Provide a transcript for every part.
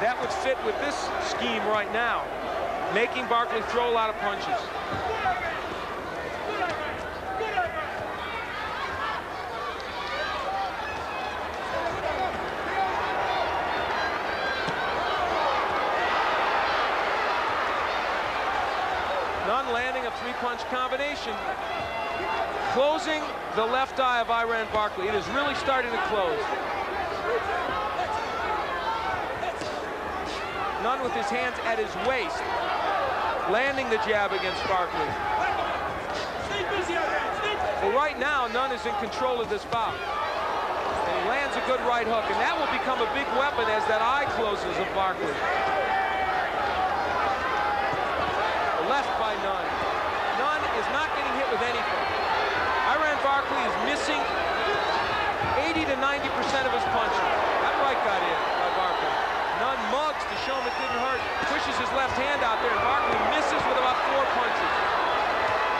that would fit with this scheme right now, making Barkley throw a lot of punches. Landing a three-punch combination. Closing the left eye of Iran Barkley. It is really starting to close. Nunn with his hands at his waist, landing the jab against Barkley. Well, right now, Nunn is in control of this bout. And he lands a good right hook, and that will become a big weapon as that eye closes of Barkley. Left by Nunn. Nunn is not getting hit with anything. Iran Barkley is missing 80 to 90% of his punches. That right got in by Barkley. Nunn mugs to show him it didn't hurt. Pushes his left hand out there, and Barkley misses with about four punches.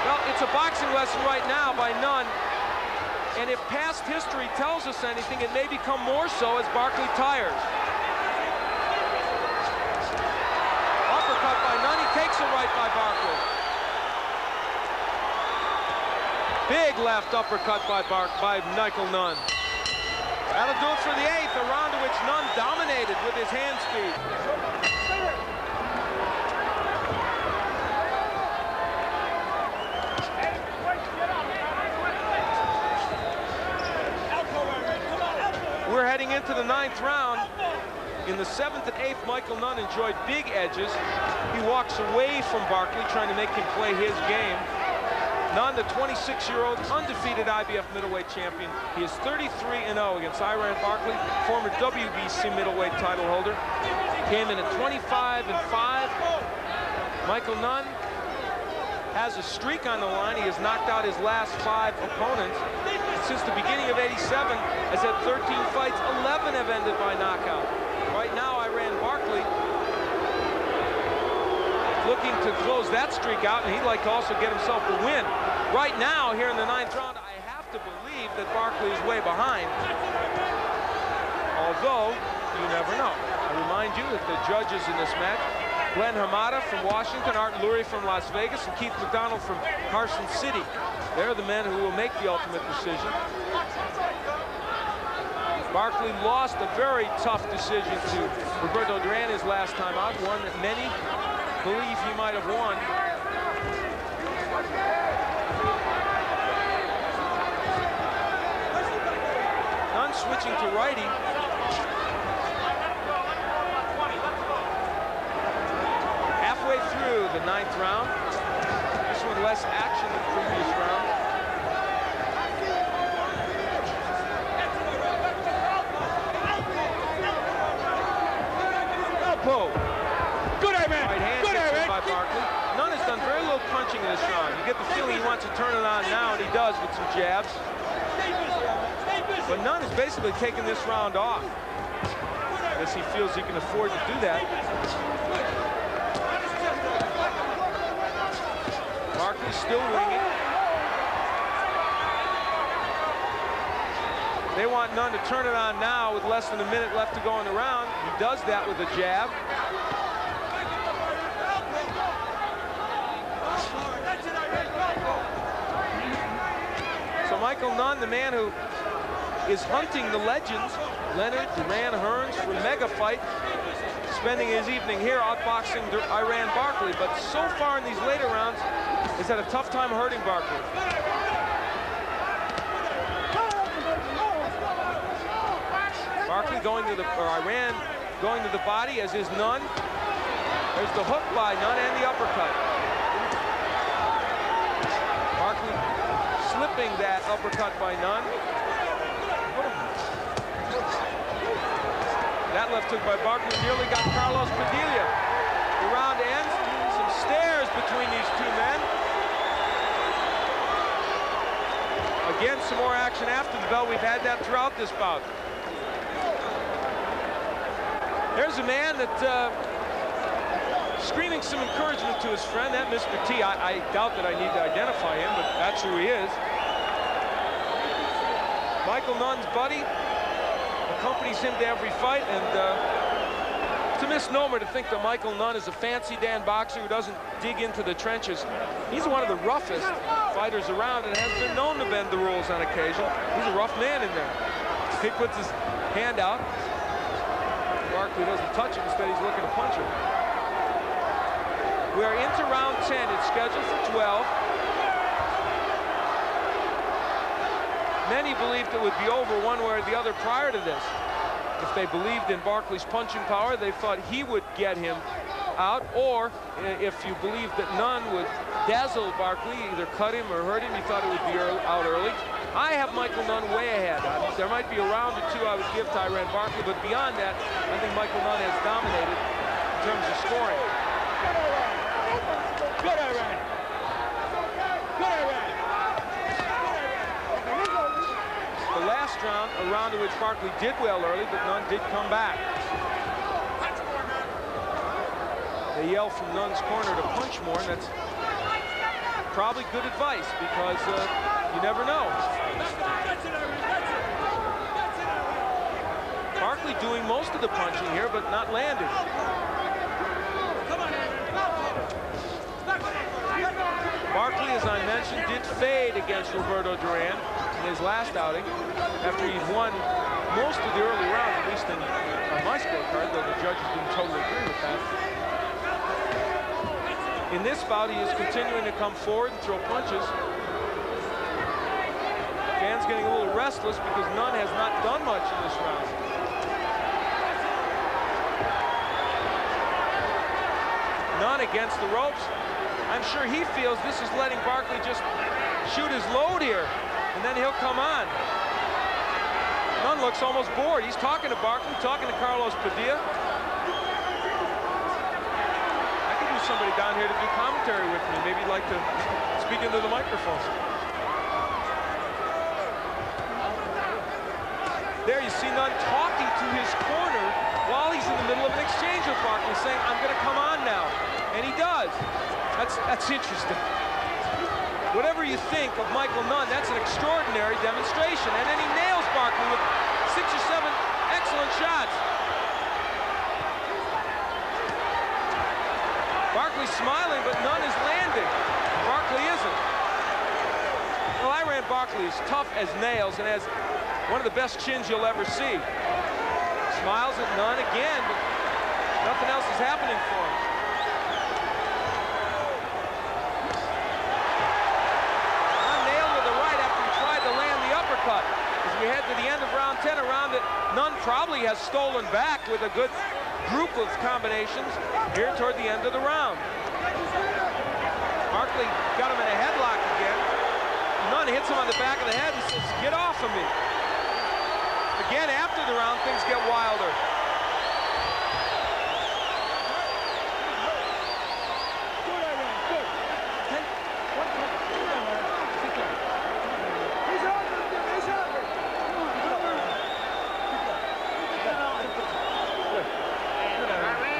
Well, it's a boxing lesson right now by Nunn. And if past history tells us anything, it may become more so as Barkley tires. Uppercut by Nunn. He takes a right by Barkley. Big left uppercut by Bark by Michael Nunn. That'll do it for the eighth, a round in which Nunn dominated with his hand speed. Into the ninth round. In the seventh and eighth, Michael Nunn enjoyed big edges. He walks away from Barkley, trying to make him play his game. Nunn, the 26-year-old undefeated IBF middleweight champion. He is 33-0 against Iran Barkley, former WBC middleweight title holder. Came in at 25 and 5. Michael Nunn has a streak on the line. He has knocked out his last five opponents. Since the beginning of 87, has had 13 fights, 11 have ended by knockout. Right now, Iran Barkley looking to close that streak out, and he'd like to also get himself the win. Right now, here in the ninth round, I have to believe that Barkley is way behind. Although, you never know. I remind you that the judges in this match, Glenn Hamada from Washington, Art Lurie from Las Vegas, and Keith McDonald from Carson City. They're the men who will make the ultimate decision. Barkley lost a very tough decision to Roberto Duran his last time out, one that many believe he might have won. Nunn switching to righty. Round. This one less action than the previous round. Elbow. Good eye, man. Right hand Good eye, man. by Barkley. Nunn has done very little punching in this round. You get the feeling he wants to turn it on now, and he does with some jabs. But Nunn is basically taking this round off. As he feels he can afford to do that. Barkley still winging. They want Nunn to turn it on now with less than a minute left to go in the round. He does that with a jab. So Michael Nunn, the man who is hunting the legends, Leonard, Duran, Hearns for mega fight, spending his evening here outboxing Iran Barkley. But so far in these later rounds, he's had a tough time hurting Barkley. Barkley going to the, or Iran going to the body, as is Nunn. There's the hook by Nunn and the uppercut. Barkley slipping that uppercut by Nunn. That left hook by Barkley nearly got Carlos Padilla. The round ends. Some stares between these two men. Again, some more action after the bell. We've had that throughout this bout. There's a man that uh, screaming some encouragement to his friend, that Mr. T. I, I doubt that I need to identify him, but that's who he is. Michael Nunn's buddy accompanies him to every fight, and uh, to misnomer to think that Michael Nunn is a fancy Dan boxer who doesn't dig into the trenches. He's one of the roughest fighters around and has been known to bend the rules on occasion. He's a rough man in there. He puts his hand out. Barkley doesn't touch him. Instead, he's looking to punch him. We're into round 10. It's scheduled for 12. Many believed it would be over one way or the other prior to this. If they believed in Barkley's punching power, they thought he would get him out, or eh, if you believed that Nunn would dazzle Barkley, either cut him or hurt him, you thought it would be early, out early. I have Michael Nunn way ahead. There might be a round or two I would give Iran Barkley, but beyond that, I think Michael Nunn has dominated in terms of scoring. Good Iran. Good Iran. The last round, a round in which Barkley did well early, but Nunn did come back. They yell from Nunn's corner to punch more, and that's probably good advice because uh, you never know. Barkley doing most of the punching here, but not landing. Barkley, as I mentioned, did fade against Roberto Duran in his last outing after he'd won most of the early rounds, at least in, on my scorecard, though the judges didn't totally agree with that. In this bout, he is continuing to come forward and throw punches. Dan's getting a little restless because Nunn has not done much in this round. Nunn against the ropes. I'm sure he feels this is letting Barkley just shoot his load here, and then he'll come on. Nunn looks almost bored. He's talking to Barkley, talking to Carlos Padilla. I could use somebody down here to do commentary with me. Maybe he'd like to speak into the microphone. There you see Nunn talking to his corner while he's in the middle of an exchange with Barkley, saying, I'm going to come on now. And he does. That's, that's interesting. Whatever you think of Michael Nunn, that's an extraordinary demonstration. And then he nails Barkley with six or seven excellent shots. Barkley's smiling, but Nunn is landing. Barkley isn't. Well, Iran Barkley is tough as nails and has one of the best chins you'll ever see. Smiles at Nunn again, but nothing else is happening for him. As we head to the end of round 10, a round that Nunn probably has stolen back with a good group of combinations here toward the end of the round. Barkley got him in a headlock again. Nunn hits him on the back of the head and says, get off of me. Again, after the round, things get wilder.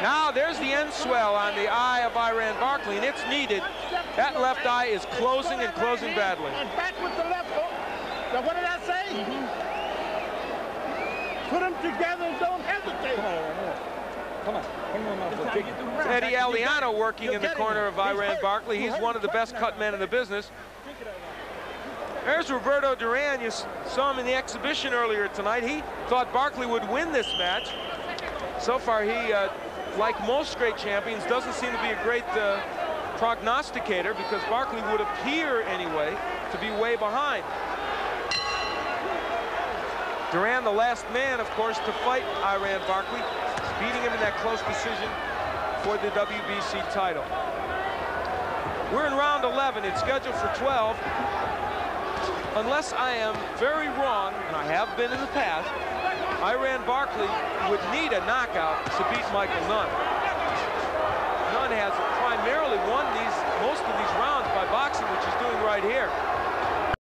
Now there's the Enswell on the eye of Iran Barkley, and it's needed. That left eye is closing and closing badly. And back with the left hook. Now what did I say? Mm -hmm. Put them together and don't hesitate. Come on. Come on. Eddie Aliano working in the corner of Iran Barkley. He's one of the best cut men in the business. There's Roberto Duran. You saw him in the exhibition earlier tonight. He thought Barkley would win this match. So far, he, uh, like most great champions, doesn't seem to be a great uh, prognosticator because Barkley would appear, anyway, to be way behind. Duran, the last man, of course, to fight Iran Barkley, beating him in that close decision for the WBC title. We're in round 11. It's scheduled for 12. Unless I am very wrong, and I have been in the past, Iran Barkley would need a knockout to beat Michael Nunn. Nunn has primarily won these most of these rounds by boxing, which he's doing right here.